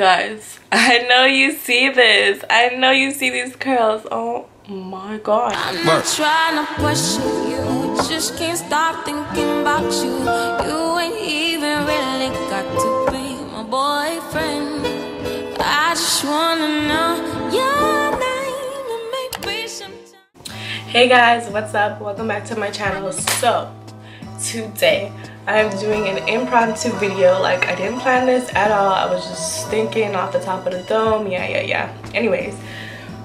Guys, I know you see this. I know you see these curls. Oh my god. I'm not trying to question you. Just can't stop thinking about you. You ain't even really got to be my boyfriend. I just wanna know your name and maybe sometime. Hey guys, what's up? Welcome back to my channel. So, today I'm doing an impromptu video. Like, I didn't plan this at all. I was just thinking off the top of the dome. Yeah, yeah, yeah. Anyways,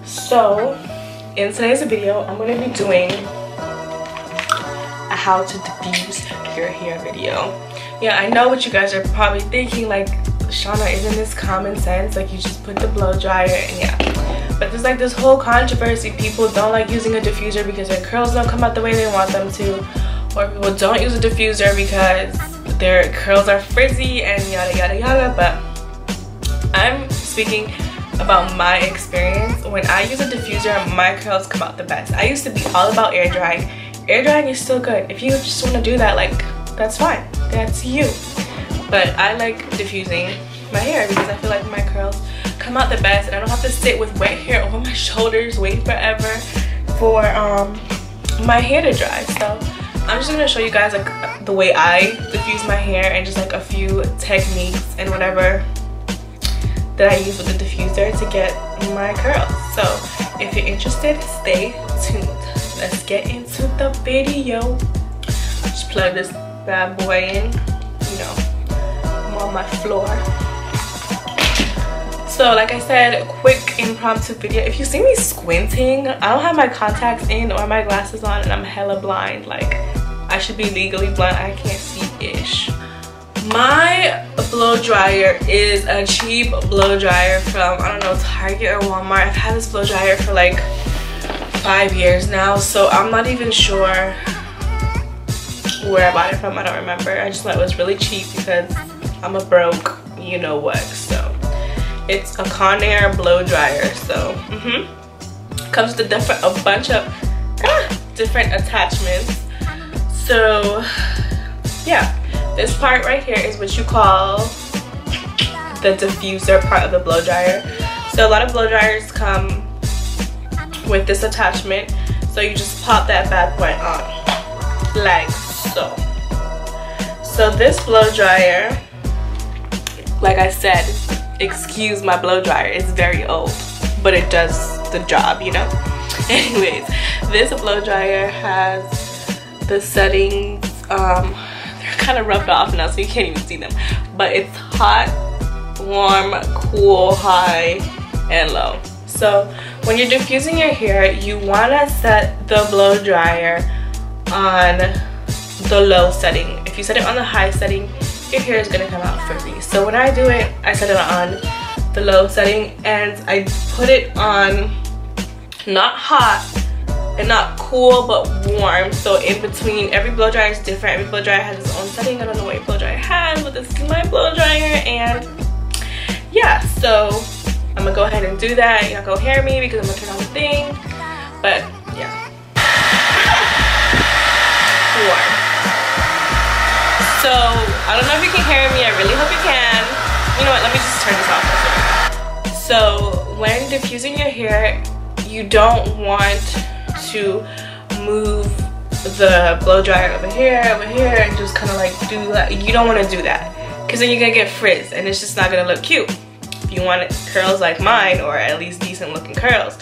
so in today's video, I'm going to be doing a how to diffuse your hair video. Yeah, I know what you guys are probably thinking. Like, Shauna, isn't this common sense? Like, you just put the blow dryer and yeah. But there's like this whole controversy. People don't like using a diffuser because their curls don't come out the way they want them to or people. Don't use a diffuser because their curls are frizzy and yada yada yada. But I'm speaking about my experience. When I use a diffuser my curls come out the best. I used to be all about air drying. Air drying is still good. If you just want to do that like that's fine. That's you. But I like diffusing my hair because I feel like my curls come out the best and I don't have to sit with wet hair over my shoulders waiting forever for um my hair to dry. So I'm just gonna show you guys like the way I diffuse my hair and just like a few techniques and whatever that I use with the diffuser to get my curls. So if you're interested, stay tuned. Let's get into the video. Just plug this bad boy in, you know, I'm on my floor. So like I said, quick impromptu video. If you see me squinting, I don't have my contacts in or my glasses on and I'm hella blind. Like I should be legally blind. I can't see ish. My blow dryer is a cheap blow dryer from, I don't know, Target or Walmart. I've had this blow dryer for like five years now. So I'm not even sure where I bought it from. I don't remember. I just thought it was really cheap because I'm a broke, you know what. So it's a Conair blow dryer. So mm -hmm. comes with a, different, a bunch of ah, different attachments so yeah this part right here is what you call the diffuser part of the blow dryer so a lot of blow dryers come with this attachment so you just pop that bad boy on like so so this blow dryer like I said excuse my blow dryer. It's very old but it does the job you know? Anyways this blow dryer has the settings um, they're kind of rubbed off now so you can't even see them. But it's hot warm cool high and low. So when you're diffusing your hair you want to set the blow dryer on the low setting. If you set it on the high setting your hair is to come out frizzy so when I do it I set it on the low setting and I put it on not hot and not cool but warm. So in between every blow dryer is different. Every blow dryer has its own setting. I don't know what blow dryer has but this is my blow dryer. And yeah so i'm gonna go ahead and do that. Not gonna hear me because i'm gonna turn on the thing. But yeah. Warm. So i don't know if you can hear me i really hope you can you know what let me just turn this off so when diffusing your hair you don't want to move the blow dryer over here, over here, and just kind of like do that. You don't want to do that because then you're gonna get frizz and it's just not gonna look cute. If you want curls like mine, or at least decent looking curls,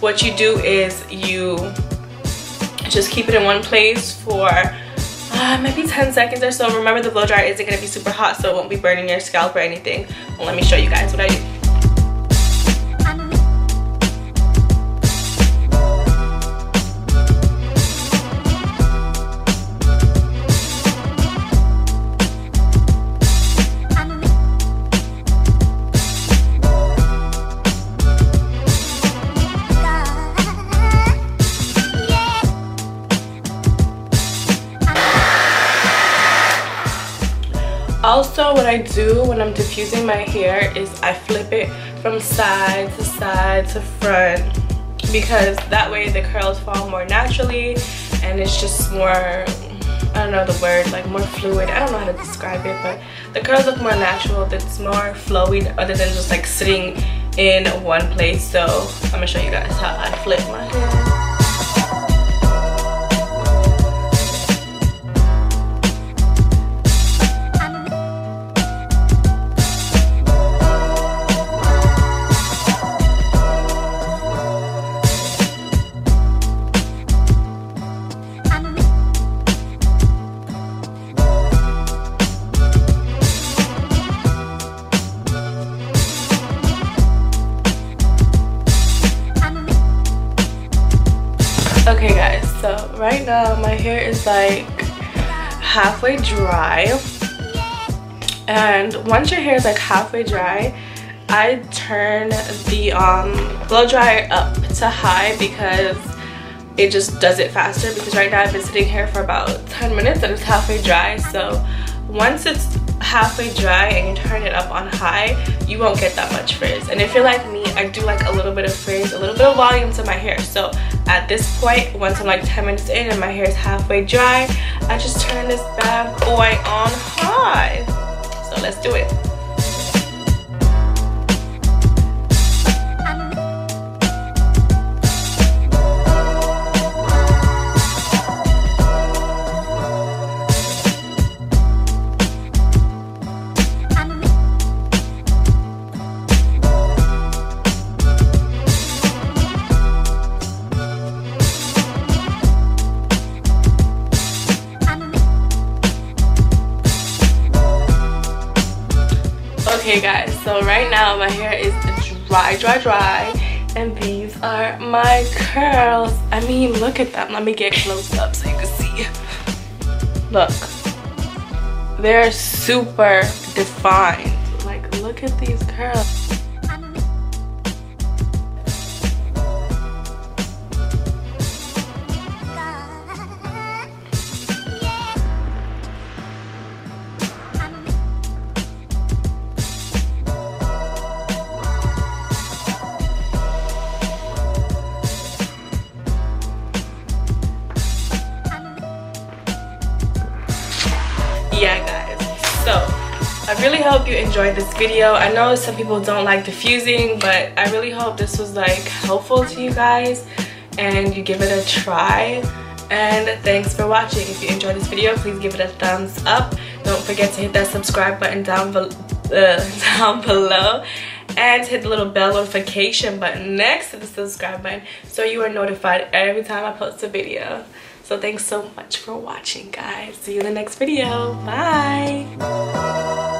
what you do is you just keep it in one place for uh, maybe 10 seconds or so. Remember the blow dryer isn't gonna be super hot so it won't be burning your scalp or anything. Let me show you guys what I do. I do when I'm diffusing my hair is I flip it from side to side to front because that way the curls fall more naturally and it's just more I don't know the word, like more fluid. I don't know how to describe it, but the curls look more natural. It's more flowy other than just like sitting in one place. So I'm gonna show you guys how I flip my hair. So right now my hair is like halfway dry and once your hair is like halfway dry I turn the um, blow dryer up to high because it just does it faster because right now I've been sitting here for about 10 minutes and it's halfway dry so once it's halfway dry and you turn it up on high, you won't get that much frizz. And if you're like me, I do like a little bit of frizz, a little bit of volume to my hair. So at this point, once I'm like 10 minutes in and my hair is halfway dry, I just turn this bad boy on high. So let's do it. So right now my hair is dry dry dry and these are my curls. I mean look at them. Let me get close up so you can see. Look. They're super defined. Like look at these curls I really hope you enjoyed this video. I know some people don't like diffusing, but I really hope this was like helpful to you guys and you give it a try. And thanks for watching. If you enjoyed this video, please give it a thumbs up. Don't forget to hit that subscribe button down, be uh, down below and hit the little bell notification button next to the subscribe button so you are notified every time I post a video. So thanks so much for watching guys. See you in the next video. Bye.